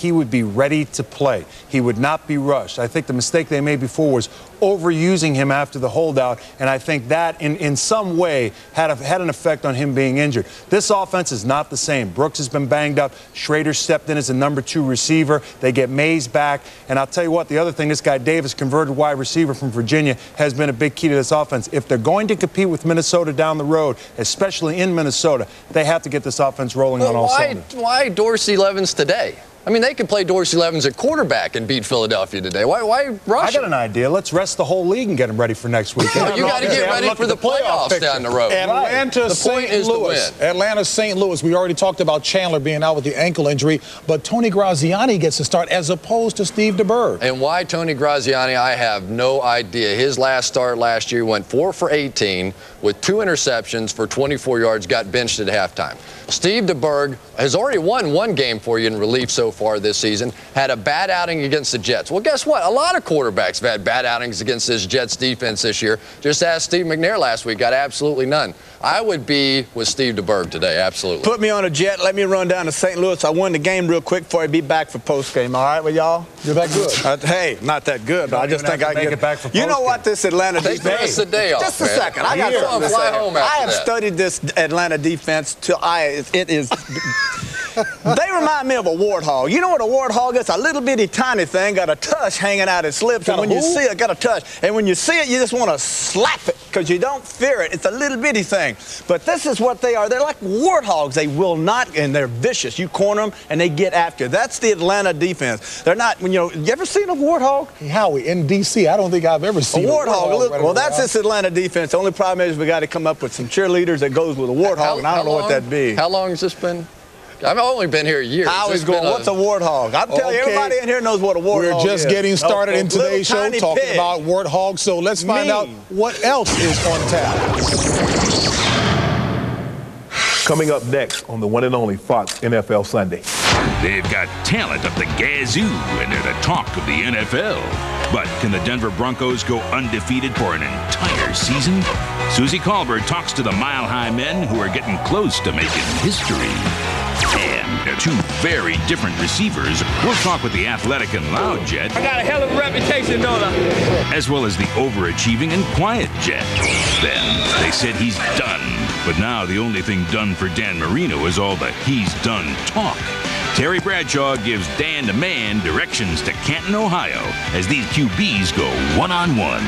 he would be ready to play. He would not be rushed. I think the mistake they made before was overusing him after the holdout, and I think that in, in some way had, a, had an effect on him being injured. This offense is not the same. Brooks has been banged up. Schroeder stepped in as a number two receiver. They get Mayes back, and I'll tell you what, the other thing, this guy Davis, converted wide receiver from Virginia, has been a big key to this offense. If they're going to compete with Minnesota down the road, especially in Minnesota, they have to get this offense rolling well, on all why, cylinders. Why Dorsey Levens today? I mean, they could play Dorsey Levens at quarterback and beat Philadelphia today. Why, why rush? I got an idea. Let's rest the whole league and get them ready for next week. No, you got to get ready for the playoffs picture. down the road. Atlanta, The point St. is Louis. Atlanta, St. Louis. We already talked about Chandler being out with the ankle injury, but Tony Graziani gets to start as opposed to Steve DeBerg. And why Tony Graziani, I have no idea. His last start last year went four for 18 with two interceptions for 24 yards, got benched at halftime. Steve DeBerg has already won one game for you in relief so far this season, had a bad outing against the Jets. Well, guess what? A lot of quarterbacks have had bad outings against this Jets defense this year. Just ask Steve McNair last week, got absolutely none. I would be with Steve DeBerg today, absolutely. Put me on a jet. Let me run down to St. Louis. I won the game real quick before I be back for post game. All right with y'all? You're that good. Uh, hey, not that good, but I just think I can make get it back for You know what? This Atlanta Take the defense. rest of the day off, Just a man. second. I got something to Fly say. home I have that. studied this Atlanta defense till I. It is. They remind me of a warthog. You know what a warthog is? A little bitty tiny thing, got a tush hanging out its lips, Got and a when you see it, got a tush. And when you see it, you just want to slap it because you don't fear it. It's a little bitty thing. But this is what they are. They're like warthogs. They will not, and they're vicious. You corner them, and they get after. you. That's the Atlanta defense. They're not. When you know, you ever seen a warthog? Howie, in D.C., I don't think I've ever A seen warthog. a little- running well, that's around. this Atlanta defense. The only problem is we got to come up with some cheerleaders that goes with a warthog, and I don't know what that'd be. How long has this been? I've only been here a year. I Has always this going, what's a warthog? I'm telling you, Okay. everybody in here knows what a warthog is. We're just is. getting started Okay. in today's show Little talking pig. about warthogs. So let's find Mean. out what else is on tap. Coming up next on the one and only Fox NFL Sunday. They've got talent up the gazoo, and they're the talk of the NFL. But can the Denver Broncos go undefeated for an entire season? Suzy Kolber talks to the Mile High men who are getting close to making history. And two very different receivers. We'll talk with the athletic and loud Jet, I got a hell of a reputation, don't I? as well as the overachieving and quiet Jet. Then they said he's done. But now the only thing done for Dan Marino is all the he's done talk. Terry Bradshaw gives Dan the Man directions to Canton, Ohio, as these QBs go one on one.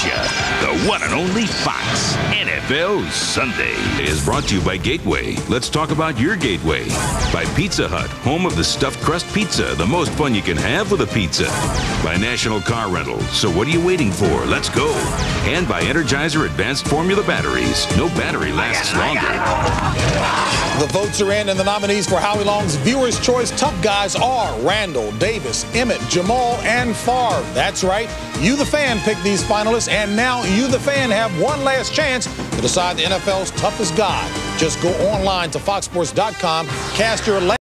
The one and only Fox NFL Sunday is brought to you by Gateway. Let's talk about your Gateway. By Pizza Hut, home of the stuffed crust pizza, the most fun you can have with a pizza. By National Car Rental. So what are you waiting for? Let's go. And by Energizer Advanced Formula Batteries. No battery lasts longer. The votes are in, and the nominees for Howie Long's Viewer's Choice Tough Guys are Randall, Davis, Emmett, Jamal, and Favre. That's right. You, the fan, picked these finalists, and now you, the fan, have one last chance to decide the NFL's toughest guy. Just go online to foxsports.com, cast your